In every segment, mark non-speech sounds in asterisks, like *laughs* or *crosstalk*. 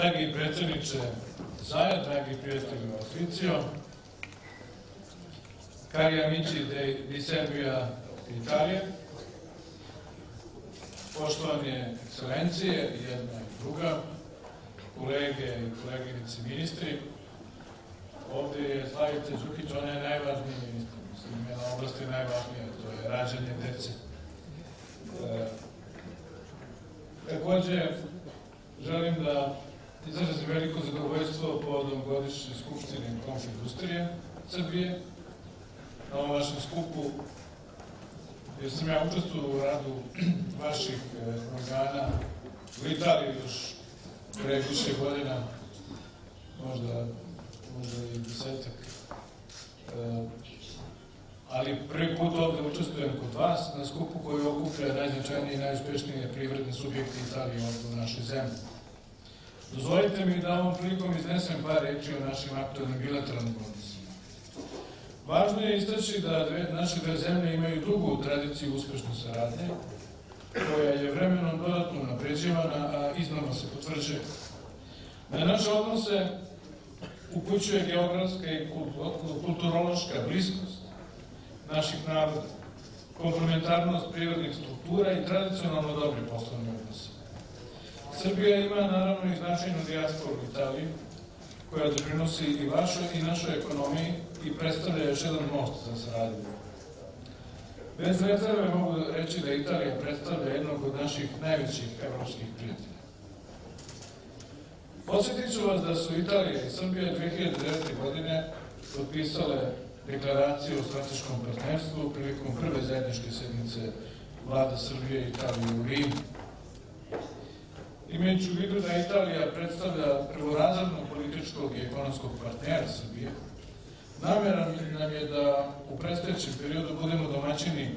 Dragi predsedniče Zaja, dragi prijatelji Oficio, cari amici di Serbia Italije, poštovane ekscelencije, jedna i druga, kolege i koleginici ministri, ovde je Slavica Đukić, ona je najvažniji ministar, mislim, jedna oblast je najvažnija, to je rađanje dece. E, takođe, želim da izrazim veliko zadovoljstvo povodom godišnje skupštine Konf industrije Srbije, na ovom vašem skupu, jer sam ja učestvovao u radu *clears throat* vaših e, organa u Italiji još pre više godina, možda, možda i desetak. E, ali prvi put ovde učestvujem kod vas na skupu koji okuplja najznačajnije i najuspešnije privredne subjekte Italije u našoj zemlji. Dozvolite mi da ovom prilikom iznesem par reči o našim aktualnim bilateralnim odnosima. Važno je istaći da dve, naše dve zemlje imaju dugu tradiciju uspešne saradnje, koja je vremenom dodatno napređivana, a iznova se potvrđuje. Na naše odnose upućuje geografska i kulturološka bliskost naših naroda, komplementarnost prirodnih struktura i tradicionalno dobri poslovni odnosi. Srbija ima naravno i značajnu dijasporu u Italiji, koja doprinosi i vašoj i našoj ekonomiji i predstavlja još jedan most za saradnju. Bez rezerve mogu reći da Italija predstavlja jednog od naših najvećih evropskih prijatelja. Posjetit ću vas da su Italija i Srbija 2009. godine potpisale deklaraciju o strateškom partnerstvu prilikom prve zajedničke sednice vlada Srbije i Italije u Rimu. Imajući u vidu da Italija predstavlja prvorazrednog političkog i ekonomskog partnera Srbije, namera nam je da u predstojećem periodu budemo domaćini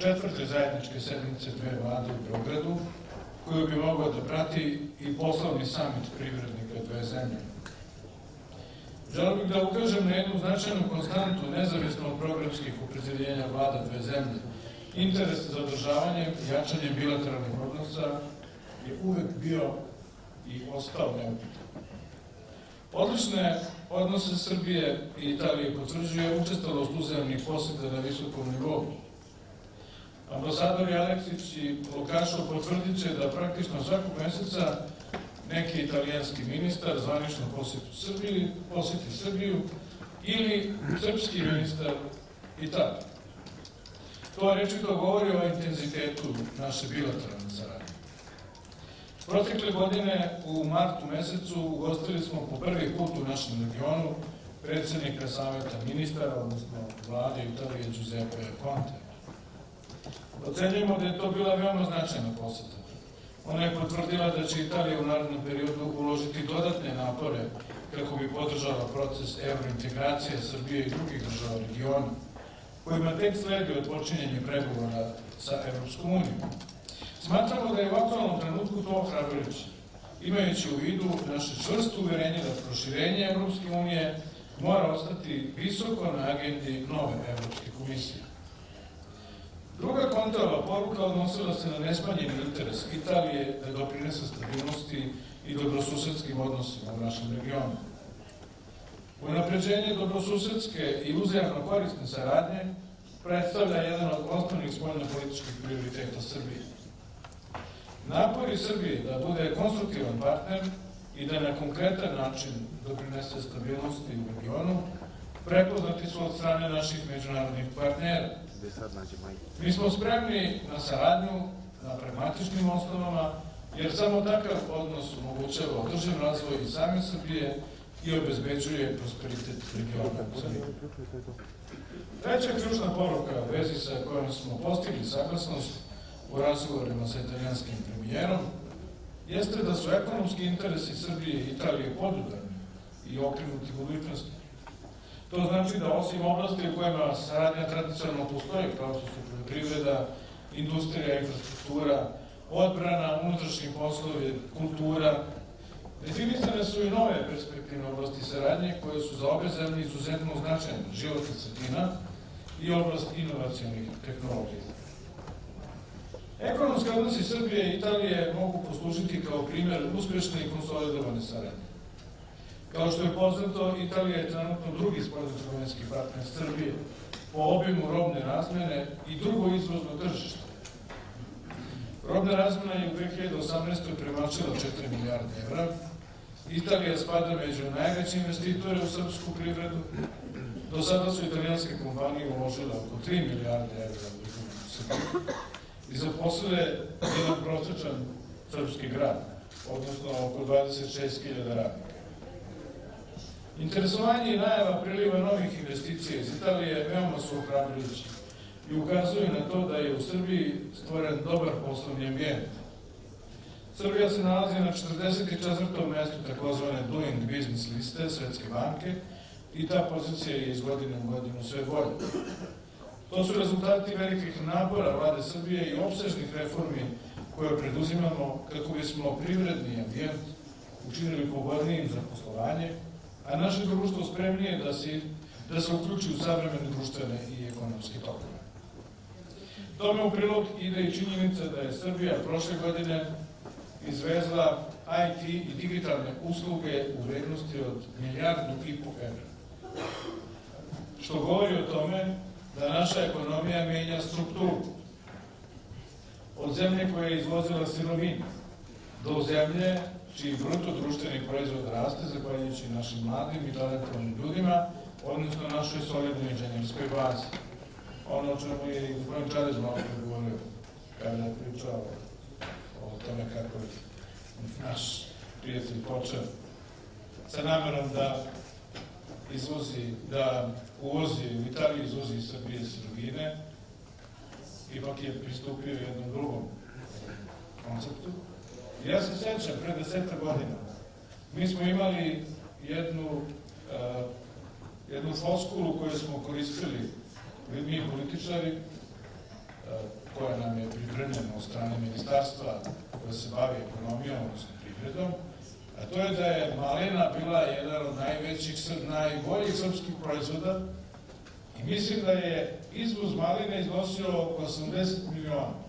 četvrte zajedničke sedmice dve vlade u Beogradu, koju bi mogao da prati i poslovni samit privrednika dve zemlje. Želeo bih da ukažem na jednu značajnu konstantu nezavisno od programskih opredeljenja vlada dve zemlje, interes za održavanjem i jačanjem bilateralnih odnosa je uvek bio i ostao neupitan. Odlične odnose Srbije i Italije potvrđuje učestalost uzemnih poseta na visokom nivou. Ambasadori Aleksić i Lukašo potvrdit će da praktično svakog meseca neki italijanski ministar zvanično poseti Srbiju, poseti Srbiju ili srpski ministar Italije. To rečito govori o intenzitetu naše bilateralne saradnje. Protekle godine u martu mesecu ugostili smo po prvi put u našem regionu predsednika Saveta ministara, odnosno vlade Italije Giuseppe Conte. Ocenjujemo da je to bila veoma značajna poseta. Ona je potvrdila da će Italija u narodnom periodu uložiti dodatne napore kako bi podržala proces eurointegracije Srbije i drugih država regiona, kojima tek sledi od počinjenja pregovora sa Evropskom unijom. Smatramo da je u aktualnom trenutku to ohrabrujuće, imajući u vidu naše čvrsto uverenje da proširenje Evropske unije mora ostati visoko na agendi nove Evropske komisije. Druga kontova poruka odnosila se na nesmanjeni interes Italije da doprinese stabilnosti i dobrosusedskim odnosima u našem regionu. Unapređenje dobrosusedske i uzajamno korisne saradnje predstavlja jedan od osnovnih spoljno-političkih prioriteta Srbije. Napori Srbije da bude konstruktivan partner i da na konkretan način doprinese stabilnosti u regionu, prepoznati su od strane naših međunarodnih partnera. Mi smo spremni na saradnju na pragmatičnim osnovama, jer samo takav odnos omogućava održen razvoj i same Srbije i obezbeđuje prosperitet regiona Srbije. Treća ključna poruka u vezi sa kojom smo postigli saglasnost u razgovorima sa italijanskim premijerom, jeste da su ekonomski interesi Srbije i Italije podudarni i okrenuti budućnosti. To znači da osim oblasti u kojima saradnja tradicionalno postoji, kao što su poljoprivreda, industrija, infrastruktura, odbrana, unutrašnji poslovi, kultura, definisane su i nove perspektivne oblasti saradnje koje su za obe zemlje izuzetno značajne, životna sredina i oblast inovacijalnih tehnologija. Ekonomski odnosi Srbije i Italije mogu poslužiti kao primer uspešne i konsolidovane saradnje. Kao što je poznato, Italija je trenutno drugi spoljno-trgovinski partner Srbije po obimu robne razmene i drugo izvozno tržište. Robna razmena je u 2018. premačila 4 milijarde evra. Italija spada među najveće investitore u srpsku privredu. Do sada su italijanske kompanije uložile oko 3 milijarde evra u Srbiju i zaposlile jedan prosječan srpski grad, odnosno oko 26.000 radnika. Interesovanje i najava priliva novih investicija iz Italije veoma su ohrabrujući i ukazuju na to da je u Srbiji stvoren dobar poslovni ambijent. Srbija se nalazi na 44. mestu takozvane Doing Business liste Svetske banke i ta pozicija je iz godine u godinu sve bolje. To su rezultati velikih napora vlade Srbije i obsežnih reformi koje preduzimamo kako bismo privredni ambijent učinili pogodnijim za poslovanje, a naše društvo spremnije da se, da se uključi u savremene društvene i ekonomske tokove. Tome u prilog ide i činjenica da je Srbija prošle godine izvezla IT i digitalne usluge u vrednosti od milijardu i po evra. Što govori o tome da naša ekonomija menja strukturu. Od zemlje koja je izvozila sirovinu do zemlje čiji bruto društveni proizvod raste zahvaljujući našim mladim i talentovanim ljudima, odnosno našoj solidnoj inženjerskoj bazi. Ono o čemu je i gospodin Čarez malo govorio kada je pričao o tome kako je naš prijatelj počeo sa namerom da izvozi, da uvozi u Italiji, izvozi iz Srbije sirovine, ipak je pristupio jednom drugom konceptu. Ja se sećam, pre deseta godina, mi smo imali jednu, uh, jednu floskulu koju smo koristili, mi političari, uh, koja nam je pripremljena od strane ministarstva koja se bavi ekonomijom, odnosno privredom, a to je da je malina bila jedan od najvećih, najboljih srpskih proizvoda i mislim da je izvoz maline iznosio oko 80 miliona.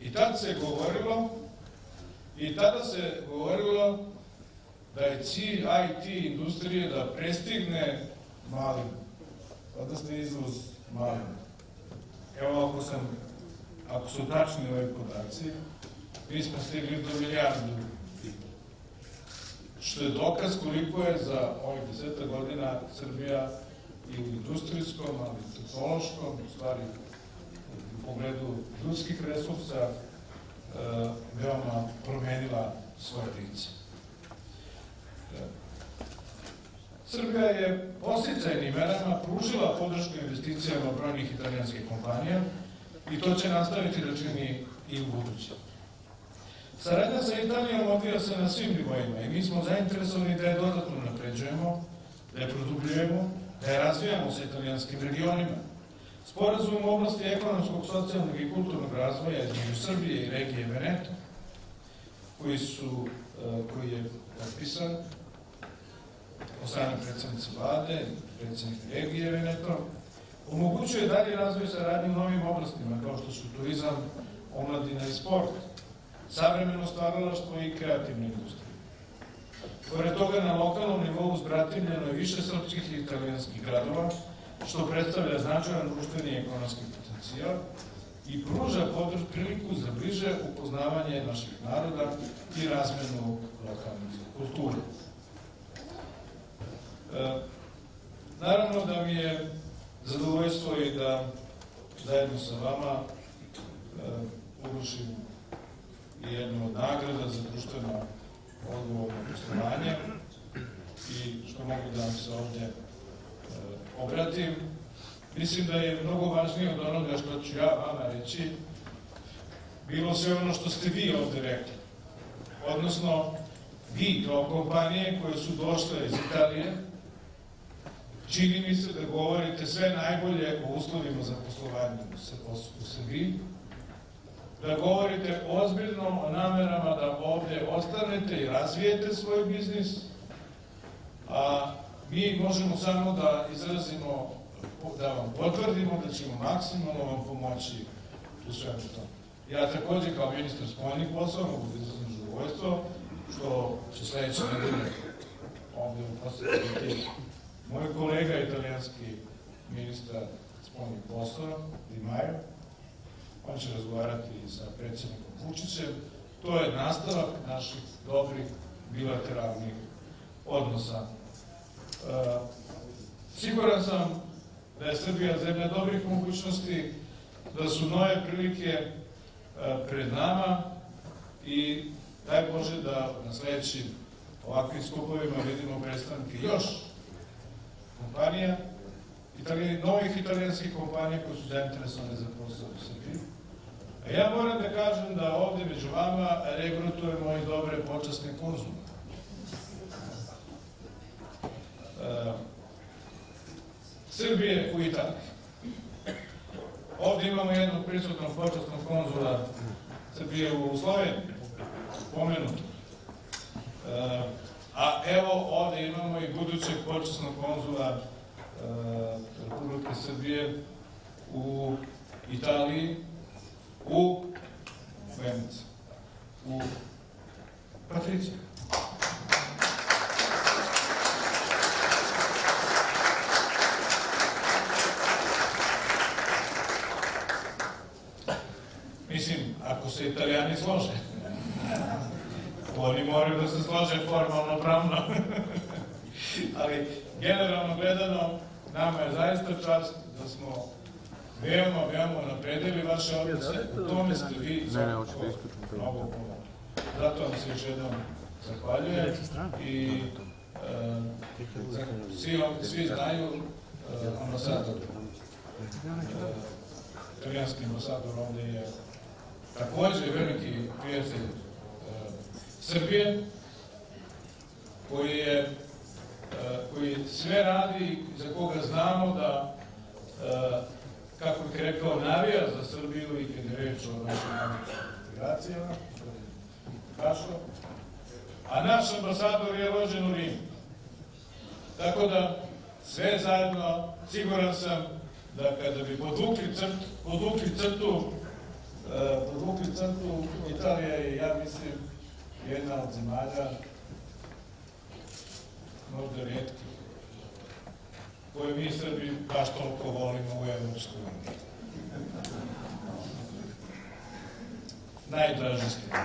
I tad se govorilo, i tada se govorilo da je cilj IT industrije da prestigne malinu, odnosno izvoz maline. Evo, ako sam, ako su tačni ove podaci, mi smo stigli do milijardu što je dokaz koliko je za ovih deseta godina Srbija i u industrijskom, ali i tehnološkom, u stvari u pogledu ljudskih resursa, e, veoma promenila svoje lice. E, Srbija je posticajnim merama pružila podršku investicijama brojnih italijanskih kompanija i to će nastaviti da čini i u budućem. Saradnja sa Italijom odvija se na svim nivoima i mi smo zainteresovani da je dodatno napređujemo, da je produbljujemo, da je razvijamo sa italijanskim regionima. Sporazum u oblasti ekonomskog, socijalnog i kulturnog razvoja između Srbije i regije Veneto, koji, su, e, koji je potpisan od strane predsednice vlade i predsednika regije Veneto, omogućuje dalje razvoj saradnje u novim oblastima, kao što su turizam, omladina i sport, savremeno stvaralaštvo i kreativne industrije. Pored toga, na lokalnom nivou zbratimljeno je više srpskih i italijanskih gradova, što predstavlja značajan društveni i ekonomski potencijal i pruža priliku za bliže upoznavanje naših naroda i razmenu lokalnih kulture. E, naravno da mi je zadovoljstvo i da zajedno sa vama e, urušim jednu od nagrada za društveno odgovorno poslovanje i što mogu da vam se ovde e, obratim. Mislim da je mnogo važnije od onoga što ću ja vama reći, bilo sve ono što ste vi ovde rekli. Odnosno, vi kao kompanije koje su došle iz Italije, čini mi se da govorite sve najbolje o uslovima za poslovanje u Srbiji, da govorite ozbiljno o namerama da ovde ostanete i razvijete svoj biznis, a mi možemo samo da izrazimo da vam potvrdimo da ćemo maksimalno vam pomoći u svemu tom. Ja takođe kao ministar spoljnih poslova mogu da izrazim zadovoljstvo što će sledeće nedelje ovde u poslednji moj kolega italijanski ministar spoljnih poslova, Di Maio, on će razgovarati sa predsjednikom Vučićem, to je nastavak naših dobrih bilateralnih odnosa. E, siguran sam da je Srbija zemlja dobrih mogućnosti, da su nove prilike e, pred nama i daj Bože da na sledećim ovakvim skupovima vidimo predstavnike još kompanija, novih italijanskih kompanija koje su zainteresovane za posao u Srbiji. A ja moram da kažem da ovde među vama regrutujemo i dobre počasne konzume. E, Srbije u Italiji. Ovde imamo jednog prisutnog počasnog konzula Srbije u Sloveniji, pomenuto. E, a evo ovde imamo i budućeg počasnog konzula e, Republike Srbije u Italiji, u Venici, u Patriciji. Mislim, ako se italijani slože. Oni moraju da se slože formalno pravno. *laughs* Ali, generalno gledano, nama je zaista čast da smo veoma, veoma napredili vaše odnose. U tome ste vi mnogo puno. Zato vam se još jednom zahvaljujem i uh, svi, svi znaju uh, ambasador. Italijanski ambasador ovde je takođe veliki prijatelj Srbije, koji je koji sve radi, za koga znamo da uh, kako bih rekao, navija za Srbiju i kad je reč o našim integracijama, Kašo, a naš ambasador je rođen u Rimu. Tako da, sve zajedno, siguran sam da kada bi podvukli crtu, podvukli crtu, uh, podvukli crtu, Italija je, ja mislim, jedna od zemalja, možda redkih, koje mi Srbi baš toliko volimo u Evropskoj uniji. Najdraži ste.